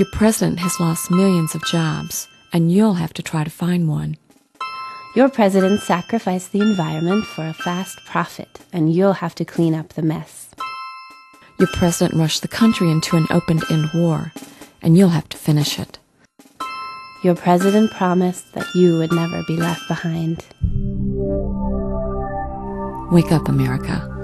Your president has lost millions of jobs, and you'll have to try to find one. Your president sacrificed the environment for a fast profit, and you'll have to clean up the mess. Your president rushed the country into an open end war, and you'll have to finish it. Your president promised that you would never be left behind. Wake up, America.